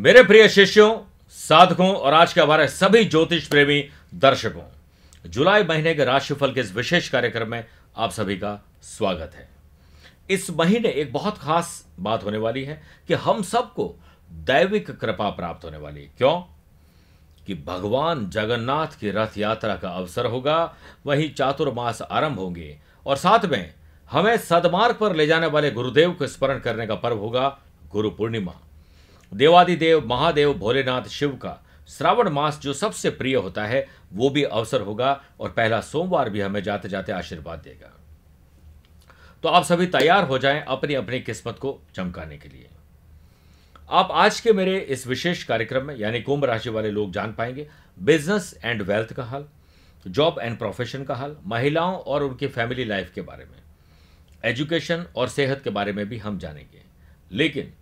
मेरे प्रिय शिष्यों, साधकों और आज के हमारे सभी ज्योतिष प्रेमी, दर्शकों, जुलाई महीने के राशिफल के इस विशेष कार्यक्रम में आप सभी का स्वागत है। इस महीने एक बहुत खास बात होने वाली है कि हम सबको दैविक कृपा प्राप्त होने वाली है। क्यों? कि भगवान जगन्नाथ की रथ यात्रा का अवसर होगा, वहीं चातुर्मास आरंभ होंगे और साथ में हमें सदमार्ग पर ले जाने वाले गुरुदेव को स्मरण करने का पर्व होगा गुरु पूर्णिमा। देवादिदेव, महादेव, भोलेनाथ, शिव का। श्रावण मास जो सबसे प्रिय होता है, वो भी अवसर होगा और पहला सोमवार भी हमें जाते जाते आशीर्वाद देगा। तो आप सभी तैयार हो जाएँ अपनी अपनी किस्मत को चमकाने के लिए। आप आज के मेरे इस विशेष कार्यक्रम में, यानी कुंभ राशि वाले लोग जान पाएँगे बिज़नेस एंड वेल्थ का हाल जॉब एंड प्रोफेशन का हाल, महिलाओं और उनकी फैमिली लाइफ के बारे में। एजुकेशन और सेहत के बारे में भी हम जानेंगे। लेकिन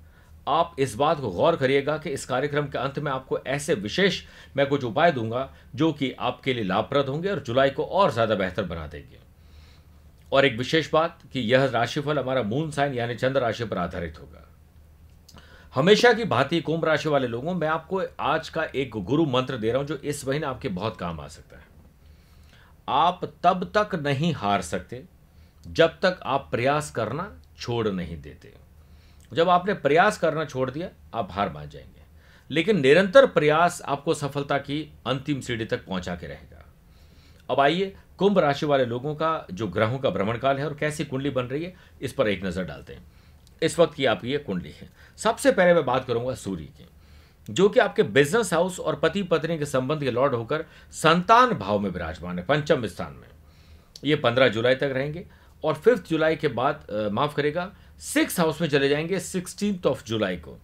आप इस बात को गौर करिएगा कि इस कार्यक्रम के अंत में आपको ऐसे विशेष मैं कुछ उपाय दूँगा जो कि आपके लिए लाभप्रद होंगे और जुलाई को और ज़्यादा बेहतर बना देंगे। और एक विशेष बात कि यह राशिफल हमारा मून साइन यानी चंद्र राशि पर आधारित होगा। हमेशा की भांति कुंभ राशि वाले लोगों, मैं आपको आज का एक गुरु मंत्र दे रहा हूँ जो इस महीने आपके बहुत काम आ सकता है। आप तब तक नहीं हार सकते जब तक आप प्रयास करना छोड़ नहीं देते। जब आपने प्रयास करना छोड़ दिया, आप हार मान जाएँगे। लेकिन निरंतर प्रयास आपको सफलता की अंतिम सीढ़ी तक पहुँचा के रहेगा। अब आइए कुंभ राशि वाले लोगों का, जो ग्रहों का भ्रमण काल है और कैसी कुंडली बन रही है, इस पर एक नज़र डालते हैं। इस वक्त की आपकी ये कुंडली है। सबसे पहले मैं बात करूँगा सूर्य की, जो कि आपके बिज़नेस हाउस और पति पत्नी के संबंध के लॉर्ड होकर संतान भाव में विराजमान है, पंचम स्थान में। ये पंद्रह जुलाई तक रहेंगे और फिफ्थ जुलाई के बाद माफ़ करेगा सिक्स हाउस में चले जाएँगे सिक्सटीन ऑफ़ जुलाई को,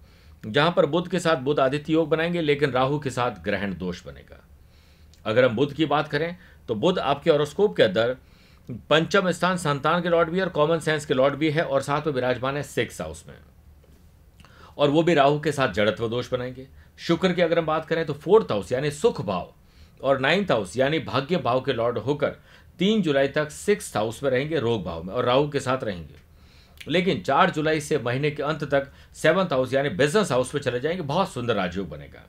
जहाँ पर बुद्ध के साथ बुद्ध आदित्य योग बनाएँगे, लेकिन राहु के साथ ग्रहण दोष बनेगा। अगर हम बुद्ध की बात करें तो बुद्ध आपके ऑरोस्कोप के अंदर पंचम स्थान संतान के लॉर्ड भी और कॉमन सेंस के लॉर्ड भी है, और साथ में विराजमान है सिक्स हाउस में। और वो भी राहु के साथ जड़त्व दोष बनाएँगे। शुक्र की अगर हम बात करें तो फोर्थ हाउस यानी सुख भाव और नाइन्थ हाउस यानी भाग्य भाव के लॉर्ड होकर तीन जुलाई तक सिक्स हाउस में रहेंगे रोग भाव में, और राहु के साथ रहेंगे। लेकिन चार जुलाई से महीने के अंत तक सेवंथ हाउस यानी बिज़नेस हाउस में चले जाएँगे, बहुत सुंदर राजयोग बनेगा।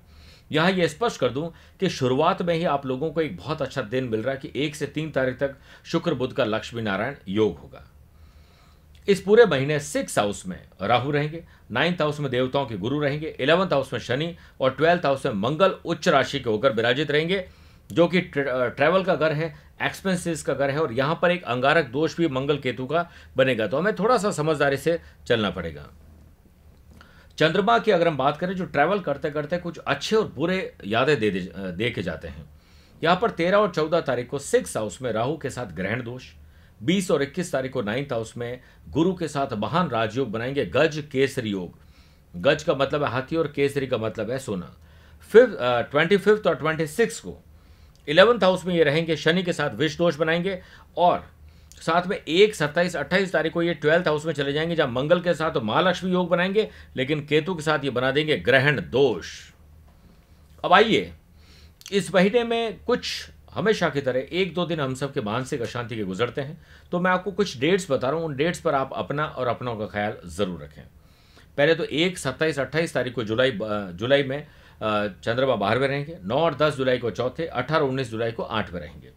यहाँ यह स्पष्ट कर दूँ कि शुरुआत में ही आप लोगों को एक बहुत अच्छा दिन मिल रहा है कि एक से तीन तारीख तक शुक्र बुद्ध का लक्ष्मी नारायण योग होगा। इस पूरे महीने सिक्स हाउस में राहु रहेंगे नाइन्थ हाउस में देवताओं के गुरु रहेंगे इलेवंथ हाउस में शनि और ट्वेल्थ हाउस में मंगल उच्च राशि के होकर विराजित रहेंगे। जो कि ट्रैवल का घर है एक्सपेंसेस का घर है, और यहाँ पर एक अंगारक दोष भी मंगल केतु का बनेगा। तो हमें थोड़ा सा समझदारी से चलना पड़ेगा। चंद्रमा की अगर हम बात करें, जो ट्रैवल करते करते कुछ अच्छे और बुरे यादें दे दे के जाते हैं। यहाँ पर तेरह और चौदह तारीख को सिक्स हाउस में राहु के साथ ग्रहण दोष, बीस और इक्कीस तारीख को नाइन्थ हाउस में गुरु के साथ महान राजयोग बनाएँगे गज केसरी योग। गज का मतलब है हाथी और केसरी का मतलब है सोना। फिफ्थ ट्वेंटी फिफ्थ और ट्वेंटी सिक्स को इलेवंथ हाउस में ये रहेंगे, शनि के साथ विष दोष बनाएँगे और साथ में एक सत्ताईस, अट्ठाईस तारीख को ये ट्वेल्थ हाउस में चले जाएँगे, जहाँ मंगल के साथ महालक्ष्मी योग बनाएँगे, लेकिन केतु के साथ ये बना देंगे ग्रहण दोष। अब आइए, इस महीने में कुछ हमेशा की तरह एक दो दिन हम सबके मानसिक अशांति के गुजरते हैं तो मैं आपको कुछ डेट्स बता रहा हूँ, उन डेट्स पर आप अपना और अपनों का ख्याल ज़रूर रखें। पहले तो एक सत्ताईस, अट्ठाईस तारीख को जुलाई जुलाई में चंद्रमा में रहेंगे। नौ और दस जुलाई को चौथे, अठारह उन्नीस जुलाई को आठ में रहेंगे।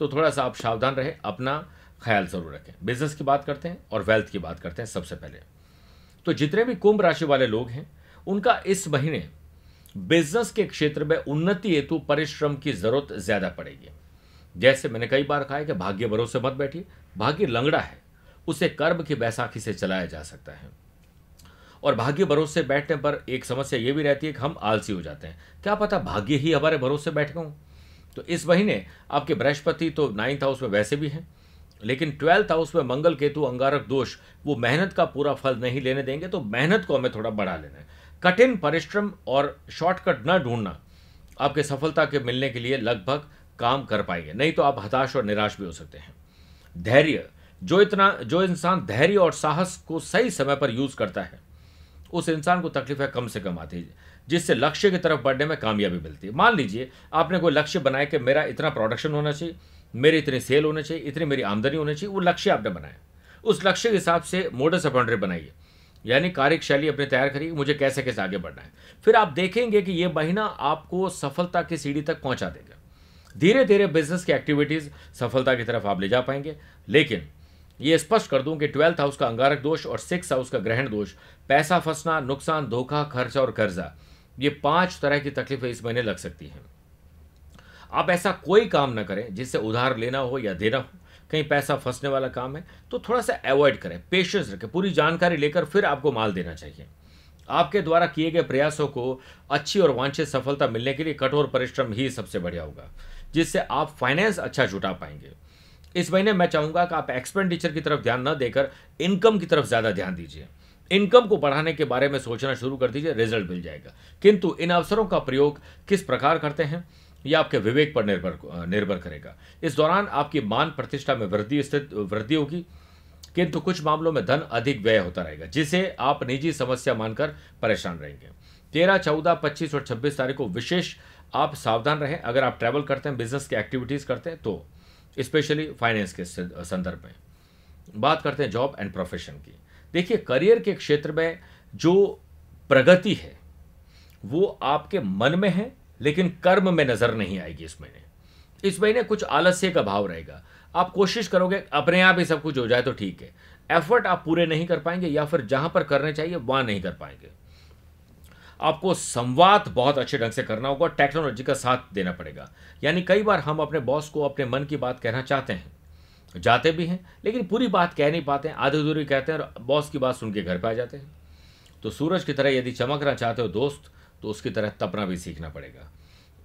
तो थोड़ा सा आप सावधान रहे, अपना ख्याल ज़रूर रखें। बिज़नेस की बात करते हैं और वेल्थ की बात करते हैं सबसे पहले। तो जितने भी कुंभ राशि वाले लोग हैं, उनका इस महीने बिज़नेस के क्षेत्र में उन्नति हेतु परिश्रम की ज़रूरत ज़्यादा पड़ेगी। जैसे मैंने कई बार कहा है कि भाग्य भरोसे मत बैठिए। भाग्य लंगड़ा है। उसे कर्म की बैसाखी से चलाया जा सकता है। और भाग्य भरोसे बैठने पर एक समस्या ये भी रहती है कि हम आलसी हो जाते हैं। क्या पता भाग्य ही हमारे भरोसे बैठ गए तो इस महीने आपके बृहस्पति तो नाइन्थ हाउस में वैसे भी हैं, लेकिन ट्वेल्थ हाउस में मंगल केतु अंगारक दोष, वो मेहनत का पूरा फल नहीं लेने देंगे तो मेहनत को हमें थोड़ा बढ़ा लेना है। कठिन परिश्रम और शॉर्टकट न ढूंढना आपके सफलता के मिलने के लिए लगभग काम कर पाएँगे, नहीं तो आप हताश और निराश भी हो सकते हैं। धैर्य, जो इतना, जो इंसान धैर्य और साहस को सही समय पर यूज़ करता है उस इंसान को तकलीफें कम से कम आती है, जिससे लक्ष्य की तरफ़ बढ़ने में कामयाबी मिलती है। मान लीजिए, आपने कोई लक्ष्य बनाया कि मेरा इतना प्रोडक्शन होना चाहिए, मेरी इतनी सेल होनी चाहिए, इतनी मेरी आमदनी होनी चाहिए, वो लक्ष्य आपने बनाया। उस लक्ष्य के हिसाब से मोडस अपॉइंट्री बनाइए। यानी कार्यशैली अपने तैयार करिए, मुझे कैसे कैसे आगे बढ़ना है। फिर आप देखेंगे कि ये महीना आपको सफलता की सीढ़ी तक पहुँचा देगा। धीरे धीरे बिज़नेस की एक्टिविटीज़ सफलता की तरफ़ आप ले जा पाएँगे। लेकिन ये स्पष्ट कर दूँ कि ट्वेल्थ हाउस का अंगारक दोष और सिक्स हाउस का ग्रहण दोष, पैसा फंसना, नुकसान, धोखा, खर्चा और कर्जा, ये पाँच तरह की तकलीफें इस महीने लग सकती हैं। आप ऐसा कोई काम ना करें जिससे उधार लेना हो या देना हो। कहीं पैसा फंसने वाला काम है तो थोड़ा सा अवॉइड करें पेशेंस रखें, पूरी जानकारी लेकर फिर आपको माल देना चाहिए। आपके द्वारा किए गए प्रयासों को अच्छी और वांछित सफलता मिलने के लिए कठोर परिश्रम ही सबसे बढ़िया होगा, जिससे आप फाइनेंस अच्छा जुटा पाएँगे। इस महीने मैं चाहूँगा कि आप एक्सपेंडिचर की तरफ़ ध्यान न देकर इनकम की तरफ़ ज़्यादा ध्यान दीजिए। इनकम को बढ़ाने के बारे में सोचना शुरू कर दीजिए रिज़ल्ट मिल जाएगा। किंतु इन अवसरों का प्रयोग किस प्रकार करते हैं, यह आपके विवेक पर निर्भर निर्भर करेगा। इस दौरान आपकी मान प्रतिष्ठा में वृद्धि स्थित, वृद्धि होगी, किंतु कुछ मामलों में धन अधिक व्यय होता रहेगा, जिसे आप निजी समस्या मानकर परेशान रहेंगे। तेरह, चौदह, पच्चीस और छब्बीस तारीख को विशेष आप सावधान रहें। अगर आप ट्रैवल करते हैं बिज़नेस की एक्टिविटीज़ करते हैं तो स्पेशली फाइनेंस के संदर्भ में। बात करते हैं जॉब एंड प्रोफेशन की। देखिए करियर के क्षेत्र में जो प्रगति है, वो आपके मन में है, लेकिन कर्म में नज़र नहीं आएगी इस महीने। इस महीने कुछ आलस्य का भाव रहेगा। आप कोशिश करोगे, अपने आप ही सब कुछ हो जाए तो ठीक है। एफर्ट आप पूरे नहीं कर पाएँगे या फिर जहाँ पर करने चाहिए, वहाँ नहीं कर पाएँगे। आपको संवाद बहुत अच्छे ढंग से करना होगा टेक्नोलॉजी का साथ देना पड़ेगा। यानी कई बार हम अपने बॉस को अपने मन की बात कहना चाहते हैं, जाते भी हैं, लेकिन पूरी बात कह नहीं पाते हैं, आधी अधूरी कहते हैं और बॉस की बात सुन के घर पर आ जाते हैं। तो सूरज की तरह यदि चमकना चाहते हो दोस्त तो उसकी तरह तपना भी सीखना पड़ेगा।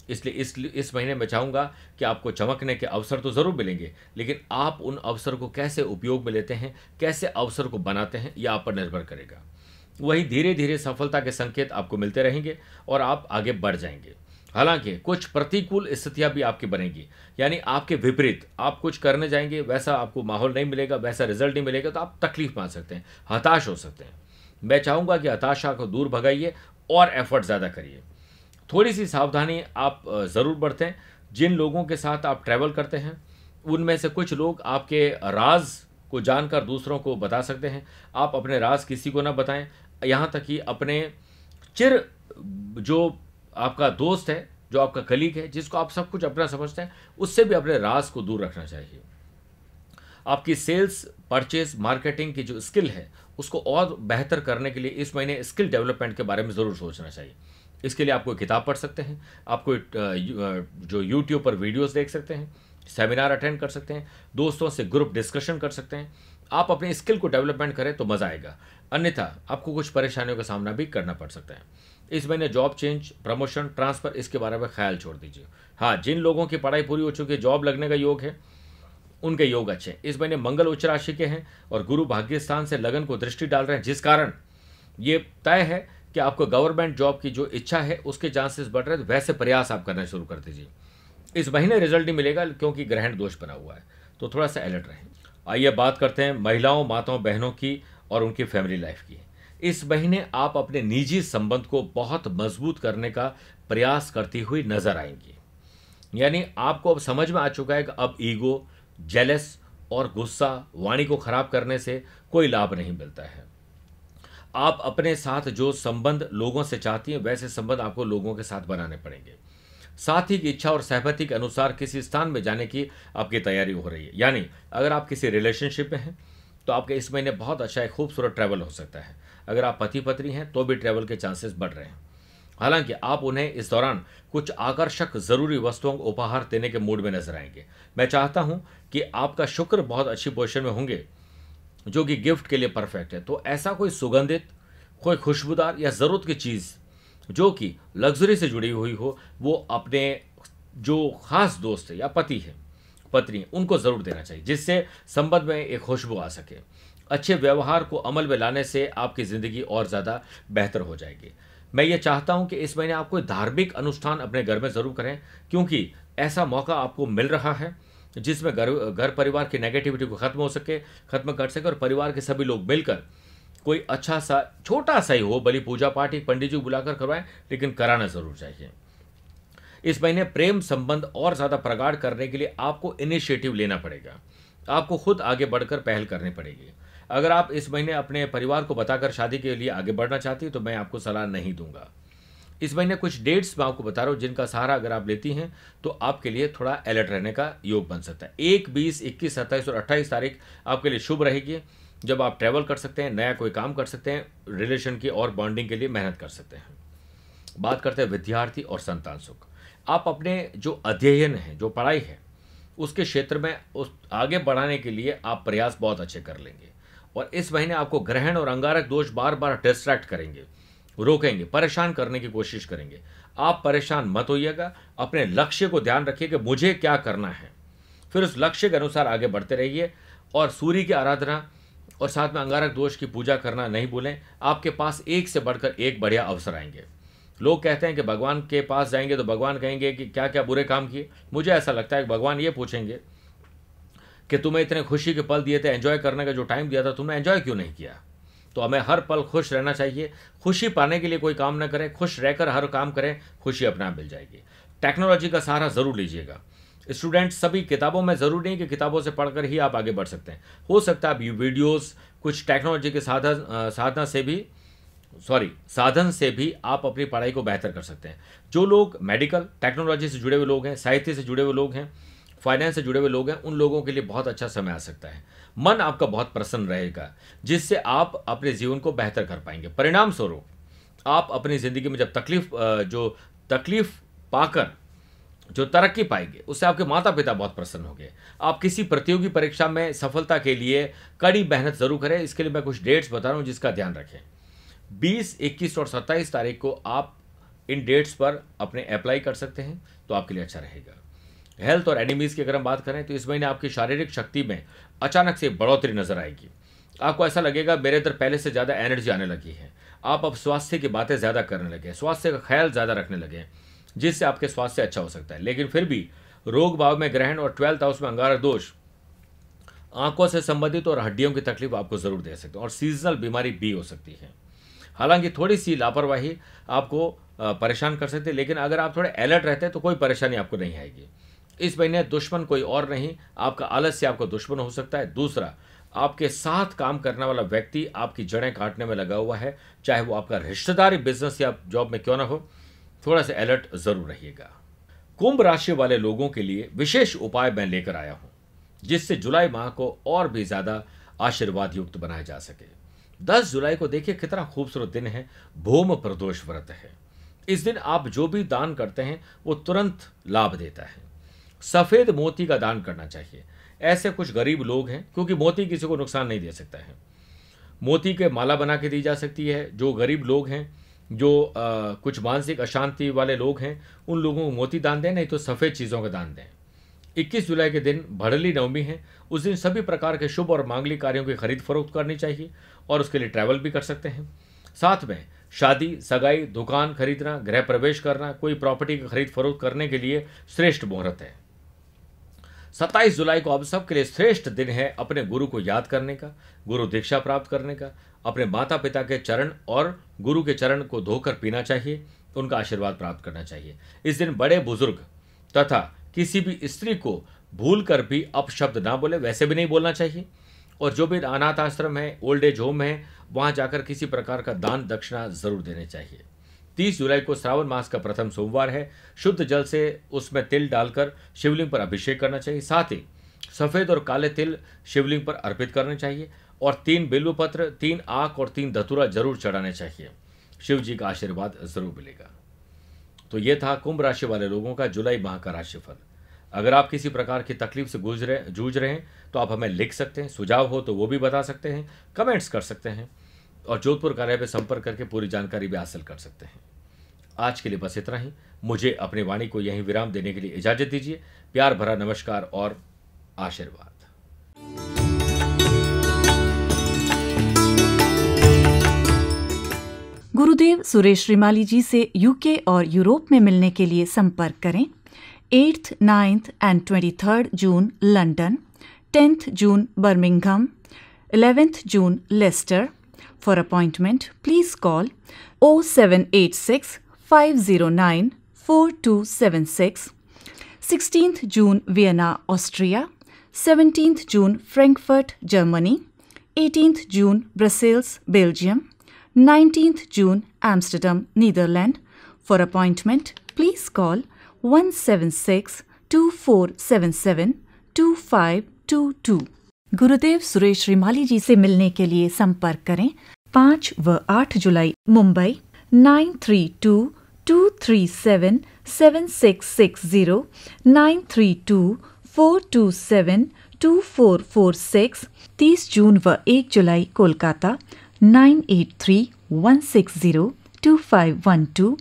इसलिए इस इस महीने में चाहूँगा कि आपको चमकने के अवसर तो ज़रूर मिलेंगे, लेकिन आप उन अवसर को कैसे उपयोग में लेते हैं, कैसे अवसर को बनाते हैं, यह आप पर निर्भर करेगा। वही धीरे धीरे सफलता के संकेत आपको मिलते रहेंगे और आप आगे बढ़ जाएँगे। हालाँकि कुछ प्रतिकूल स्थितियाँ भी आपकी बनेगी। यानी आपके विपरीत, आप कुछ करने जाएँगे, वैसा आपको माहौल नहीं मिलेगा, वैसा रिज़ल्ट नहीं मिलेगा तो आप तकलीफ़ पा सकते हैं, हताश हो सकते हैं। मैं चाहूँगा कि हताशा को दूर भगाइए और एफर्ट ज़्यादा करिए। थोड़ी सी सावधानी आप ज़रूर बरतें। जिन लोगों के साथ आप ट्रैवल करते हैं, उनमें से कुछ लोग आपके राज को जानकर दूसरों को बता सकते हैं। आप अपने राज किसी को ना बताएँ यहाँ तक कि अपने चिर जो आपका दोस्त है, जो आपका कलीग है, जिसको आप सब कुछ अपना समझते हैं, उससे भी अपने राज को दूर रखना चाहिए। आपकी सेल्स परचेज मार्केटिंग की जो स्किल है, उसको और बेहतर करने के लिए इस महीने स्किल डेवलपमेंट के बारे में ज़रूर सोचना चाहिए। इसके लिए आप कोई किताब पढ़ सकते हैं, आप कोई जो यूट्यूब पर वीडियोस देख सकते हैं सेमिनार अटेंड कर सकते हैं, दोस्तों से ग्रुप डिस्कशन कर सकते हैं आप अपने स्किल को डेवलपमेंट करें तो मज़ा आएगा। अन्यथा, आपको कुछ परेशानियों का सामना भी करना पड़ सकता है। इस महीने जॉब चेंज, प्रमोशन, ट्रांसफ़र, इसके बारे में ख्याल छोड़ दीजिए। हाँ जिन लोगों की पढ़ाई पूरी हो चुकी है, जॉब लगने का योग है, उनके योग अच्छे हैं। इस महीने मंगल उच्च राशि के हैं और गुरु भाग्य स्थान से लगन को दृष्टि डाल रहे हैं, जिस कारण ये तय है कि आपको गवर्नमेंट जॉब की जो इच्छा है, उसके चांसेस बढ़ रहे हैं, वैसे प्रयास आप करना शुरू कर दीजिए। इस महीने रिज़ल्ट नहीं मिलेगा, क्योंकि ग्रहण दोष बना हुआ है। तो थोड़ा सा अलर्ट रहें। आइए बात करते हैं महिलाओं, माताओं, बहनों की और उनकी फैमिली लाइफ की। इस महीने आप अपने निजी संबंध को बहुत मज़बूत करने का प्रयास करती हुई नज़र आएँगी। यानी आपको अब समझ में आ चुका है कि अब ईगो जेलस और गुस्सा, वाणी को खराब करने से कोई लाभ नहीं मिलता है। आप अपने साथ जो संबंध लोगों से चाहती हैं, वैसे संबंध आपको लोगों के साथ बनाने पड़ेंगे। साथी की इच्छा और सहमति के अनुसार किसी स्थान में जाने की आपकी तैयारी हो रही है। यानी, अगर आप किसी रिलेशनशिप में हैं तो आपके इस महीने बहुत अच्छा एक खूबसूरत ट्रैवल हो सकता है। अगर आप पति पत्नी हैं तो भी ट्रैवल के चांसेस बढ़ रहे हैं। हालाँकि, आप उन्हें इस दौरान कुछ आकर्षक ज़रूरी वस्तुओं को उपहार देने के मूड में नज़र आएँगे। मैं चाहता हूँ कि आपका शुक्र बहुत अच्छी पोजिशन में होंगे, जो कि गिफ्ट के लिए परफेक्ट है। तो ऐसा कोई सुगंधित, कोई खुशबूदार या ज़रूरत की चीज़ जो कि लग्जरी से जुड़ी हुई हो, वो अपने जो खास दोस्त या पति है, पत्नी, उनको ज़रूर देना चाहिए, जिससे संबंध में एक खुशबू आ सके। अच्छे व्यवहार को अमल में लाने से आपकी ज़िंदगी और ज़्यादा बेहतर हो जाएगी। मैं ये चाहता हूँ कि इस महीने आप कोई धार्मिक अनुष्ठान अपने घर में ज़रूर करें, क्योंकि ऐसा मौका आपको मिल रहा है, जिसमें घर घर परिवार की नेगेटिविटी को ख़त्म हो सके, ख़त्म कर सके और परिवार के सभी लोग मिलकर कोई अच्छा सा, छोटा सा ही हो, बलि पूजा पाठ एक पंडित जी बुलाकर करवाएँ, लेकिन कराना ज़रूर चाहिए। इस महीने प्रेम संबंध और ज़्यादा प्रगाढ़ करने के लिए आपको इनिशिएटिव लेना पड़ेगा। आपको खुद आगे बढ़कर पहल करनी पड़ेगी। अगर आप इस महीने अपने परिवार को बताकर शादी के लिए आगे बढ़ना चाहती हैं तो मैं आपको सलाह नहीं दूँगा। इस महीने कुछ डेट्स मैं आपको बता रहा हूँ, जिनका सहारा अगर आप लेती हैं तो आपके लिए थोड़ा अलर्ट रहने का योग बन सकता है। एक, बीस, इक्कीस, सत्ताईस और अट्ठाईस तारीख आपके लिए शुभ रहेगी। जब आप ट्रैवल कर सकते हैं, नया कोई काम कर सकते हैं रिलेशन की और बॉन्डिंग के लिए मेहनत कर सकते हैं। बात करते हैं विद्यार्थी और संतान सुख। आप अपने जो अध्ययन है, जो पढ़ाई है, उसके क्षेत्र में उस आगे बढ़ाने के लिए आप प्रयास बहुत अच्छे कर लेंगे। और इस महीने आपको ग्रहण और अंगारक दोष बार बार डिस्ट्रैक्ट करेंगे, रोकेंगे, परेशान करने की कोशिश करेंगे। आप परेशान मत होइएगा, अपने लक्ष्य को ध्यान रखिए कि मुझे क्या करना है। फिर उस लक्ष्य के अनुसार आगे बढ़ते रहिए और सूर्य की आराधना और साथ में अंगारक दोष की पूजा करना नहीं भूलें। आपके पास एक से बढ़कर एक बढ़िया अवसर आएँगे। लोग कहते हैं कि भगवान के पास जाएँगे तो भगवान कहेंगे कि क्या क्या बुरे काम किए। मुझे ऐसा लगता है कि भगवान ये पूछेंगे कि तुम्हें इतने खुशी के पल दिए थे एंजॉय करने का जो टाइम दिया था, तुमने एंजॉय क्यों नहीं किया? तो हमें हर पल खुश रहना चाहिए। खुशी पाने के लिए कोई काम ना करें। खुश रहकर हर काम करें। खुशी अपने आप मिल जाएगी। टेक्नोलॉजी का सहारा ज़रूर लीजिएगा। स्टूडेंट सभी किताबों में ज़रूरी नहीं कि किताबों से पढ़कर ही आप आगे बढ़ सकते हैं। हो सकता है आप वीडियोस, कुछ टेक्नोलॉजी के साधन साधना से भी, सॉरी, साधन से भी आप अपनी पढ़ाई को बेहतर कर सकते हैं। जो लोग मेडिकल, टेक्नोलॉजी से जुड़े हुए लोग हैं, साहित्य से जुड़े हुए लोग हैं, फाइनेंस से जुड़े हुए लोग हैं, उन लोगों के लिए बहुत अच्छा समय आ सकता है। मन आपका बहुत प्रसन्न रहेगा, जिससे आप अपने जीवन को बेहतर कर पाएँगे। परिणाम स्वरूप आप अपनी ज़िंदगी में जब तकलीफ़ जो तकलीफ़ पाकर जो तरक्की पाएँगे उससे आपके माता पिता बहुत प्रसन्न होंगे। आप किसी प्रतियोगी परीक्षा में सफलता के लिए कड़ी मेहनत ज़रूर करें। इसके लिए मैं कुछ डेट्स बता रहा हूँ जिसका ध्यान रखें। 20, 21 और 27 तारीख को आप इन डेट्स पर अपने अप्लाई कर सकते हैं तो आपके लिए अच्छा रहेगा। हेल्थ और एनिमीज की अगर हम बात करें तो इस महीने आपकी शारीरिक शक्ति में अचानक से बढ़ोतरी नज़र आएगी। आपको ऐसा लगेगा मेरे अंदर पहले से ज़्यादा एनर्जी आने लगी है। आप अब स्वास्थ्य की बातें ज़्यादा करने लगे स्वास्थ्य का ख्याल ज़्यादा रखने लगे जिससे आपके स्वास्थ्य अच्छा हो सकता है। लेकिन फिर भी रोग भाव में ग्रहण और ट्वेल्थ हाउस में अंगारक दोष आँखों से संबंधित और हड्डियों की तकलीफ़ आपको ज़रूर दे सकते हैं और सीजनल बीमारी भी हो सकती है। हालाँकि थोड़ी सी लापरवाही आपको परेशान कर सकती है, लेकिन अगर आप थोड़े अलर्ट रहते हैं तो कोई परेशानी आपको नहीं आएगी। इस महीने दुश्मन कोई और नहीं, आपका आलस्य आपको दुश्मन हो सकता है। दूसरा, आपके साथ काम करने वाला व्यक्ति आपकी जड़ें काटने में लगा हुआ है, चाहे वो आपका रिश्तेदारी बिज़नेस या जॉब में क्यों ना हो। थोड़ा सा अलर्ट ज़रूर रहिएगा। कुंभ राशि वाले लोगों के लिए विशेष उपाय मैं लेकर आया हूँ, जिससे जुलाई माह को और भी ज़्यादा आशीर्वाद युक्त बनाया जा सके। 10 जुलाई को देखिए कितना खूबसूरत दिन है, भूम प्रदोष व्रत है। इस दिन आप जो भी दान करते हैं, वो तुरंत लाभ देता है। सफ़ेद मोती का दान करना चाहिए। ऐसे कुछ गरीब लोग हैं, क्योंकि मोती किसी को नुकसान नहीं दे सकता है। मोती के माला बना के दी जा सकती है। जो गरीब लोग हैं जो आ, कुछ मानसिक अशांति वाले लोग हैं उन लोगों को मोती दान दें नहीं तो सफ़ेद चीज़ों का दान दें। 21 जुलाई के दिन भड़ली नवमी है उस दिन सभी प्रकार के शुभ और मांगलिक कार्यों की खरीद फरोख्त करनी चाहिए और उसके लिए ट्रैवल भी कर सकते हैं। साथ में शादी सगाई दुकान खरीदना गृह प्रवेश करना कोई प्रॉपर्टी की खरीद फरोख्त करने के लिए श्रेष्ठ मुहूर्त है। सत्ताईस जुलाई को अब सबके लिए श्रेष्ठ दिन है अपने गुरु को याद करने का गुरु दीक्षा प्राप्त करने का अपने माता पिता के चरण और गुरु के चरण को धोकर पीना चाहिए, उनका आशीर्वाद प्राप्त करना चाहिए। इस दिन बड़े बुज़ुर्ग तथा किसी भी स्त्री को भूल कर भी अपशब्द ना बोले, वैसे भी नहीं बोलना चाहिए। और जो भी अनाथ आश्रम है, ओल्ड एज होम है, वहाँ जाकर किसी प्रकार का दान दक्षिणा ज़रूर देने चाहिए। तीस जुलाई को श्रावण मास का प्रथम सोमवार है। शुद्ध जल से उसमें तिल डालकर शिवलिंग पर अभिषेक करना चाहिए। साथ ही सफ़ेद और काले तिल शिवलिंग पर अर्पित करने चाहिए। और तीन बिल्व पत्र तीन आख और तीन धतुरा ज़रूर चढ़ाने चाहिए। शिव जी का आशीर्वाद ज़रूर मिलेगा। तो ये था कुंभ राशि वाले लोगों का जुलाई माह का राशिफल। अगर आप किसी प्रकार की तकलीफ़ से गुजरे रहे जूझ रहे हैं तो आप हमें लिख सकते हैं, सुझाव हो तो वो भी बता सकते हैं, कमेंट्स कर सकते हैं और जोधपुर कार्यालय पर संपर्क करके पूरी जानकारी भी हासिल कर सकते हैं। आज के लिए बस इतना ही। मुझे अपनी वाणी को यहीं विराम देने के लिए इजाज़त दीजिए। प्यार भरा नमस्कार और आशीर्वाद। गुरुदेव सुरेश श्रीमाली जी से यूके और यूरोप में मिलने के लिए संपर्क करें। Eighth ninth and twenty third June London tenth June Birmingham eleventh June Leicester. For appointment please call o seven eight six 509 4276, 16th June Vienna, Austria, 17th June Frankfurt, Germany. 18th June Brussels Belgium. 19th June, Amsterdam, Netherlands. For appointment, please call 176 2477 2522. गुरुदेव सुरेश रिमाली जी से मिलने के लिए संपर्क करें पाँच व आठ जुलाई Mumbai nine three two two three seven seven six six zero nine three two four two seven two four four six तीस जून व एक जुलाई Kolkata nine eight three one six zero two five one two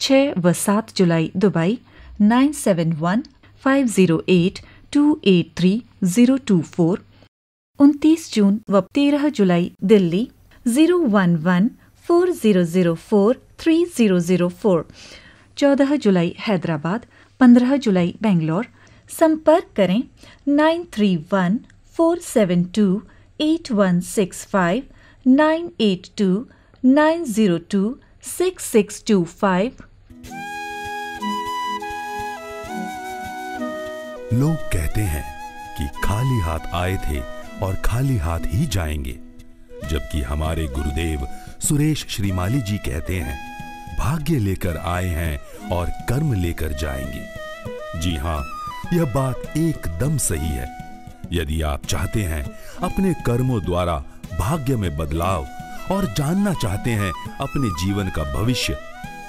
छः व सात जुलाई, Dubai, nine seven one five zero eight two eight three zero two four. उनतीस जून व तेरह जुलाई, Delhi, zero one one four zero zero four three zero zero four. चौदह जुलाई, हैदराबाद, पंद्रह जुलाई, बेंगलोर। संपर्क करें nine three one four seven two eight one six five. Nine eight two nine zero two six six two five. लोग कहते हैं कि खाली हाथ आए थे और खाली हाथ ही जाएँगे, जबकि हमारे गुरुदेव सुरेश श्रीमाली जी कहते हैं, भाग्य लेकर आए हैं और कर्म लेकर जाएँगे। जी हाँ, यह बात एकदम सही है। यदि आप चाहते हैं अपने कर्मों द्वारा भाग्य में बदलाव और जानना चाहते हैं अपने जीवन का भविष्य।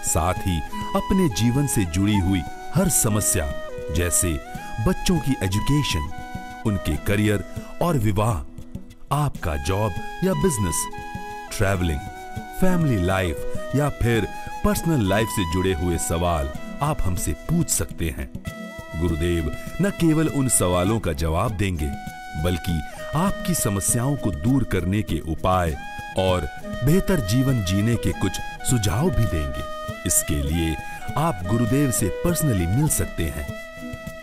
साथ ही अपने जीवन से जुड़ी हुई हर समस्या, जैसे बच्चों की एजुकेशन, उनके करियर और विवाह, आपका जॉब या बिज़नेस, ट्रैवलिंग, फैमिली लाइफ या फिर पर्सनल लाइफ से जुड़े हुए सवाल आप हमसे पूछ सकते हैं। गुरुदेव, न केवल उन सवालों का जवाब देंगे, बल्कि आपकी समस्याओं को दूर करने के उपाय और बेहतर जीवन जीने के कुछ सुझाव भी देंगे। इसके लिए आप गुरुदेव से पर्सनली मिल सकते हैं।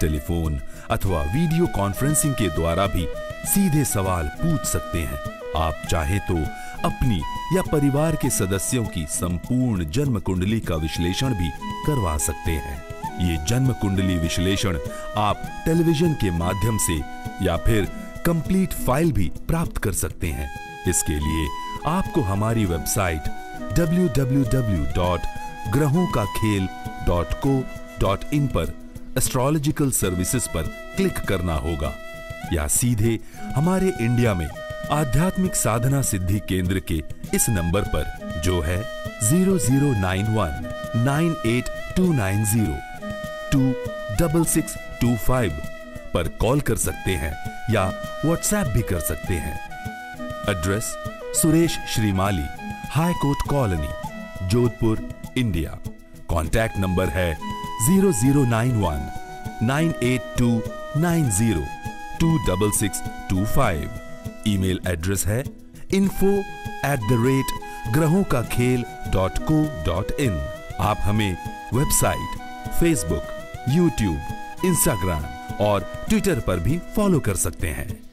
टेलीफोन अथवा वीडियो कॉन्फ्रेंसिंग के द्वारा भी सीधे सवाल पूछ सकते हैं। आप चाहे तो अपनी या परिवार के सदस्यों की संपूर्ण जन्म कुंडली का विश्लेषण भी करवा सकते हैं। ये जन्म कुंडली विश्लेषण आप टेलीविज़न के माध्यम से या फिर कंप्लीट फ़ाइल भी प्राप्त कर सकते हैं। इसके लिए आपको हमारी वेबसाइट www.ग्रहों पर एस्ट्रोलॉजिकल सर्विसेज़ पर क्लिक करना होगा, या सीधे हमारे इंडिया में आध्यात्मिक साधना सिद्धि केंद्र के इस नंबर पर, जो है zero zero nine one nine eight two nine zero two double six two five पर कॉल कर सकते हैं। या व्हाट्सएप भी कर सकते हैं। Address Suresh Shrimali high court colony, Jodhpur, India. Contact number है zero zero nine one nine eight two nine zero two double six two five email address है इन्फो एट द रेट ग्रहों का खेल dot co dot in आप हमें website Facebook YouTube Instagram और Twitter पर भी फॉलो कर सकते हैं।